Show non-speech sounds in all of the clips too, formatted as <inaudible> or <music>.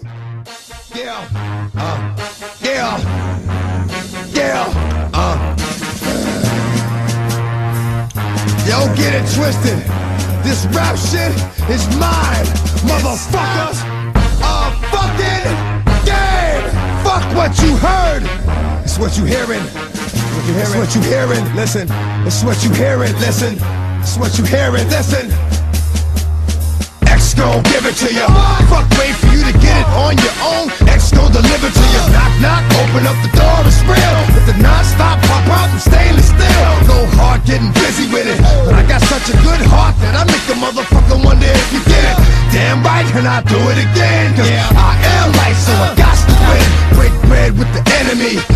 time. Yeah, uh, yeah, yeah, uh. Yo, get it twisted. This rap shit is mine, motherfuckers. A fucking game. Fuck what you heard. It's what you hearing. It's what you hearing. Listen. It's what you hearing. Listen. It's what you hearing. Listen. Gon' give it to you. Fuck, wait for you to get it on your own. X gon' deliver to you. Knock, knock, open up the door, it's real. With the non-stop pop out from stainless steel. Go hard, getting busy with it. But I got such a good heart that I make a motherfucker wonder if you get it. Damn right, and I do it again. Cause I am light, so I got to win. Break bread with the enemy.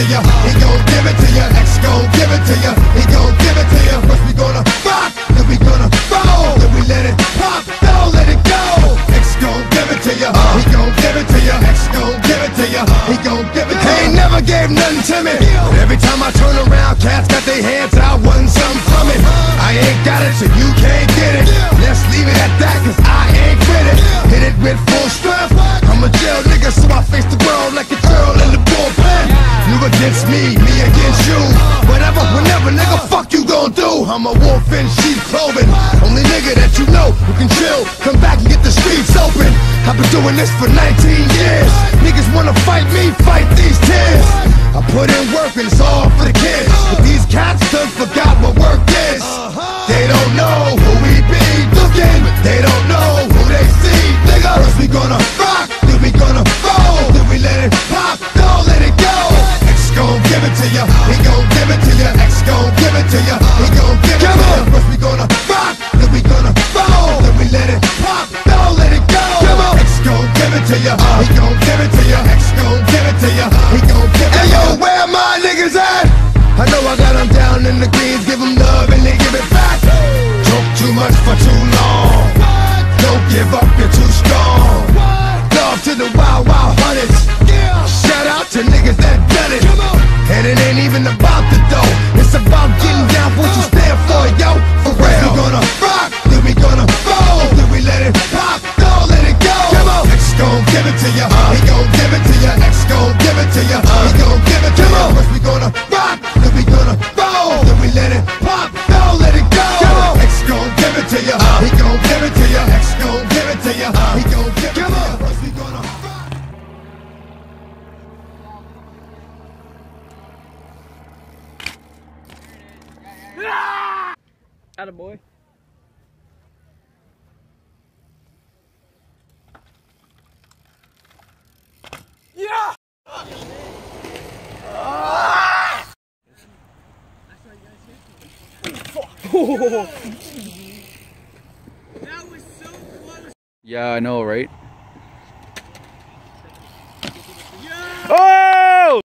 To ya, he gon' give it to ya. X gon' give it to ya, he gon' give it to ya. First we gonna rock, then we gonna roll, then we let it pop, don't let it go. X gon' give it to ya, uh. he gon' give it to ya. X gon' give it to ya, uh. he gon' give it to ya. He ain't never gave nothing to me. But every time I turn around, cats got their hands out, wanting something from it. Uh. I ain't got it, so you can't get it. Let's leave it at that, cause I ain't with it. Hit it with full strength. I'm a jail against you. Whatever, whenever, nigga, fuck you gon' do. I'm a wolf in sheep clothing. Only nigga that you know who can chill. Come back and get the streets open. I've been doing this for 19 years. Niggas wanna fight me, fight these tears. I put in work and it's all to ya, he gon' give it to ya. X gon' give it to ya, he gon' give it to ya. First we gonna rock, then we gonna roll, then we let it pop, don't let it go. X gon' give it to ya, he gon' give it to ya. X gon' give it to ya, he gon' give it to ya. First we gonna rock. Attaboy. <laughs> Yeah, I know, right?